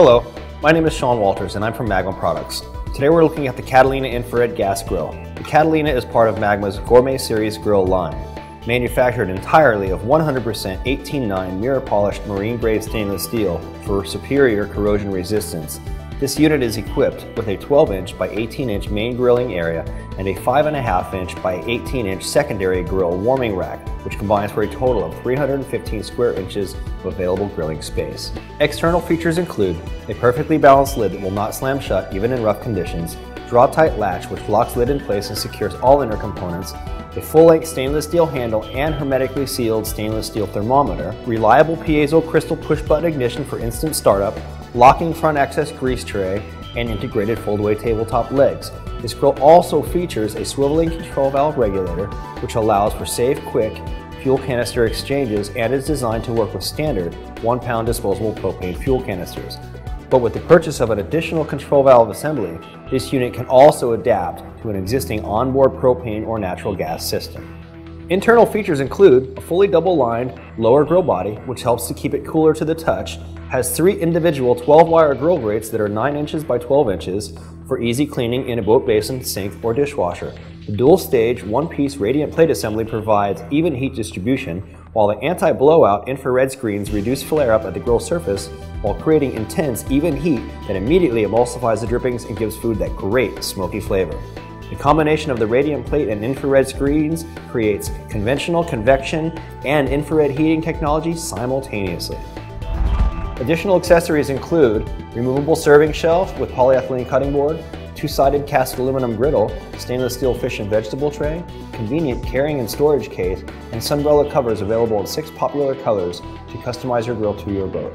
Hello, my name is Sean Walters and I'm from Magma Products. Today we're looking at the Catalina Infrared Gas Grill. The Catalina is part of Magma's Gourmet Series grill line. Manufactured entirely of 100% 18-9 mirror polished marine grade stainless steel for superior corrosion resistance, this unit is equipped with a 12 inch by 18 inch main grilling area and a 5.5 inch by 18 inch secondary grill warming rack, which combines for a total of 315 square inches of available grilling space. External features include a perfectly balanced lid that will not slam shut even in rough conditions, draw-tight latch which locks lid in place and secures all inner components, a full-length stainless steel handle and hermetically sealed stainless steel thermometer, reliable piezo crystal push-button ignition for instant startup, locking front access grease tray, and integrated fold-away tabletop legs. This grill also features a swiveling control valve regulator, which allows for safe, quick fuel canister exchanges and is designed to work with standard one pound disposable propane fuel canisters. But with the purchase of an additional control valve assembly, this unit can also adapt to an existing onboard propane or natural gas system. Internal features include a fully double-lined lower grill body, which helps to keep it cooler to the touch, has three individual 12-wire grill grates that are 9 inches by 12 inches for easy cleaning in a boat basin, sink, or dishwasher. The dual-stage, one-piece radiant plate assembly provides even heat distribution, while the anti-blowout infrared screens reduce flare-up at the grill surface while creating intense, even heat that immediately emulsifies the drippings and gives food that great smoky flavor. The combination of the radiant plate and infrared screens creates conventional convection and infrared heating technology simultaneously. Additional accessories include removable serving shelf with polyethylene cutting board, two-sided cast aluminum griddle, stainless steel fish and vegetable tray, convenient carrying and storage case, and sunbrella covers available in six popular colors to customize your grill to your boat.